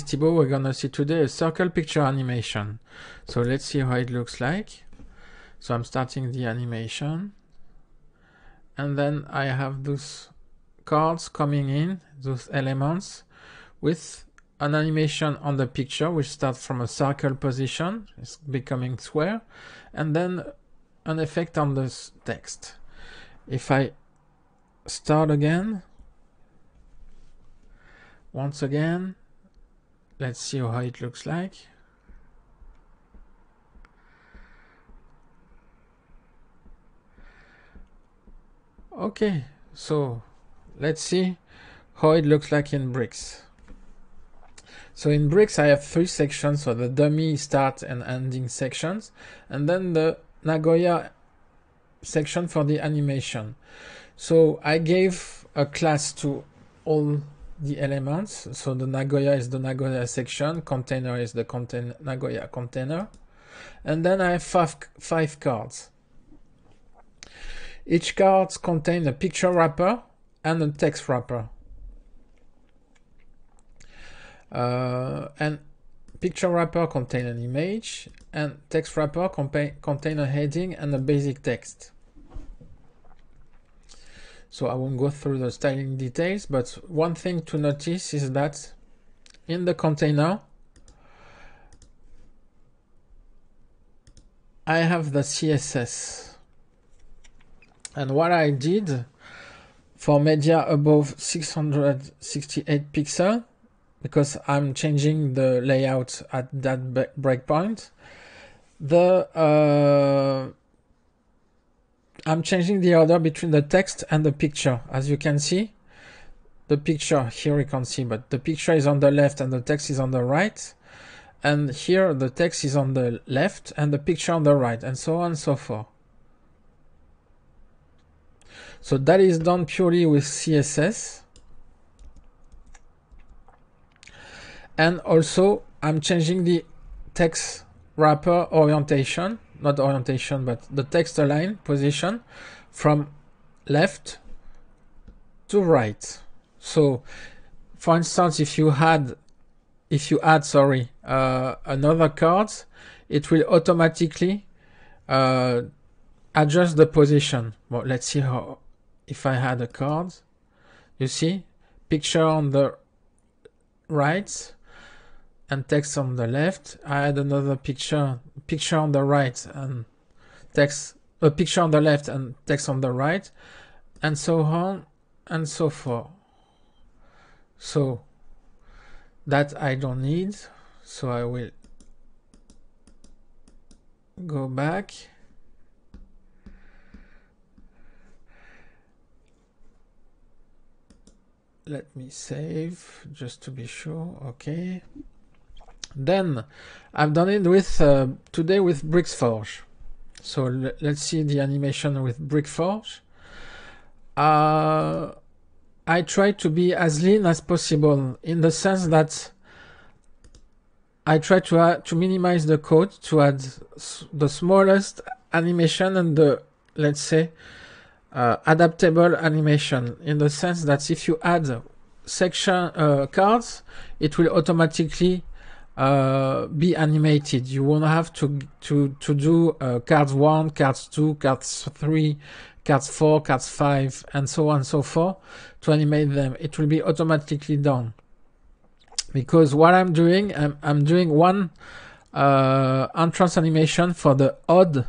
Thibaut. We're gonna see today a circle picture animation. So let's see how it looks like. So I'm starting the animation. And then I have those cards coming in, those elements, with an animation on the picture, which starts from a circle position, it's becoming square, and then an effect on the text. If I start again, once again, let's see how it looks like. Okay, so let's see how it looks like in bricks. So in bricks I have three sections, so the dummy start and ending sections, and then the Nagoya section for the animation. So I gave a class to all the elements. So the Nagoya is the Nagoya section, container is the contain Nagoya container. And then I have five, five cards. Each card contains a picture wrapper and a text wrapper. Uh, and picture wrapper contain an image and text wrapper contain a heading and a basic text. So I won't go through the styling details, but one thing to notice is that in the container, I have the CSS. And what I did for media above 668 pixel, because I'm changing the layout at that breakpoint, the uh, I'm changing the order between the text and the picture. As you can see, the picture here you can see, but the picture is on the left and the text is on the right. And here the text is on the left and the picture on the right and so on and so forth. So that is done purely with CSS. And also I'm changing the text wrapper orientation not orientation, but the text align position from left to right. So, for instance, if you had, if you add, sorry, uh, another card, it will automatically uh, adjust the position. Well, let's see how, if I had a card, you see, picture on the right, and text on the left. I had another picture, picture on the right and text, a picture on the left and text on the right, and so on and so forth. So that I don't need. So I will go back. Let me save just to be sure. Okay. Then I've done it with uh, today with Bricksforge. So let's see the animation with Bricksforge. Uh, I try to be as lean as possible in the sense that I try to add, to minimize the code to add the smallest animation and the let's say uh, adaptable animation in the sense that if you add section uh, cards, it will automatically uh, be animated. You won't have to to to do uh, cards one, cards two, cards three, cards four, cards five, and so on and so forth to animate them. It will be automatically done. Because what I'm doing, I'm I'm doing one uh, entrance animation for the odd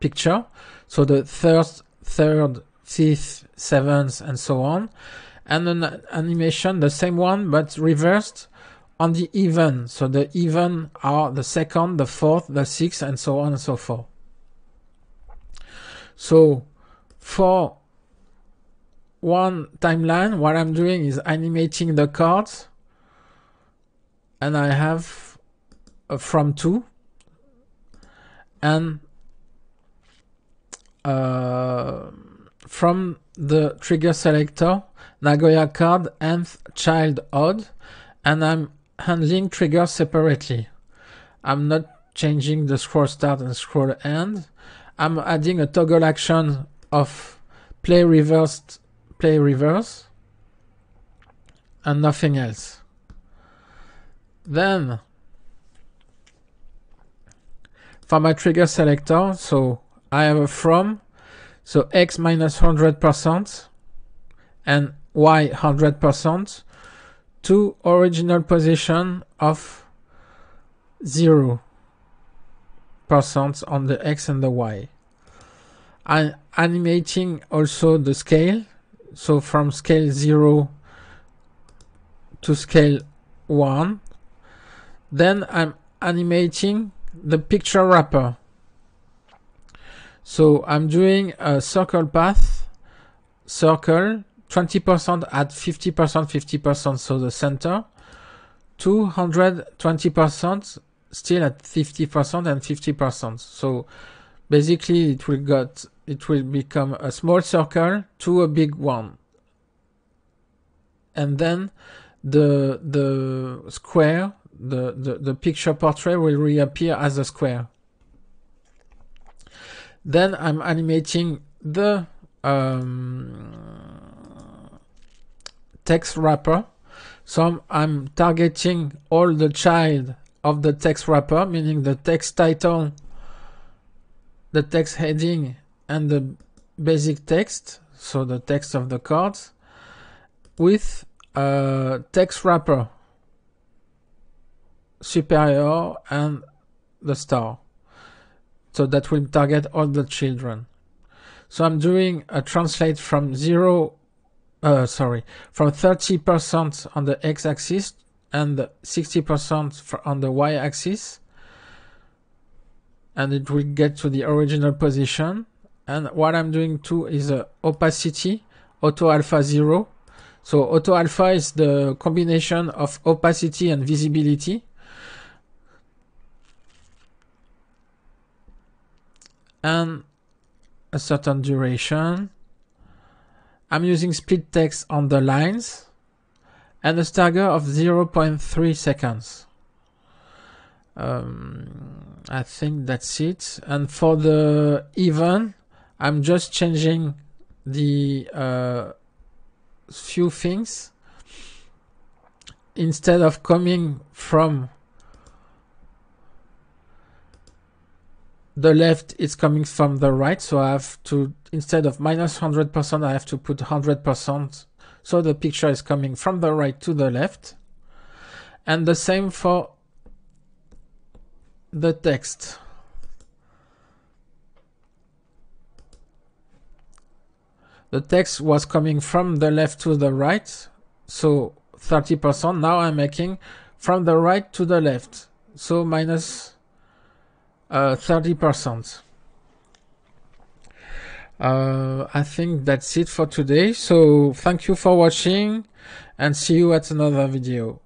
picture, so the third, third, fifth, seventh, and so on, and an animation the same one but reversed on the even. So the even are the second, the fourth, the sixth, and so on and so forth. So for one timeline, what I'm doing is animating the cards and I have a from two and uh, from the trigger selector Nagoya card nth child odd and I'm handling triggers separately. I'm not changing the scroll start and scroll end. I'm adding a toggle action of play reversed, play reverse, and nothing else. Then for my trigger selector, so I have a from, so x minus 100% and y 100% to original position of 0% on the x and the y. I'm animating also the scale, so from scale 0 to scale 1. Then I'm animating the picture wrapper. So I'm doing a circle path, circle, 20% at 50%, 50%, so the center, 220% still at 50% and 50%. So basically it will got it will become a small circle to a big one. And then the the square, the, the, the picture portrait will reappear as a square. Then I'm animating the um, text wrapper. So I'm targeting all the child of the text wrapper, meaning the text title, the text heading, and the basic text, so the text of the cards, with a text wrapper superior and the star. So that will target all the children. So I'm doing a translate from zero, uh, sorry, from 30% on the x-axis and 60% on the y-axis. And it will get to the original position. And what I'm doing too is a opacity, auto alpha zero. So auto alpha is the combination of opacity and visibility. and a certain duration. I'm using split text on the lines and a stagger of 0.3 seconds. Um, I think that's it. And for the even, I'm just changing the uh, few things. Instead of coming from the left is coming from the right so I have to instead of minus 100% I have to put 100% so the picture is coming from the right to the left. And the same for the text. The text was coming from the left to the right so 30% now I'm making from the right to the left. So minus 30%. Uh, uh, I think that's it for today. So thank you for watching and see you at another video.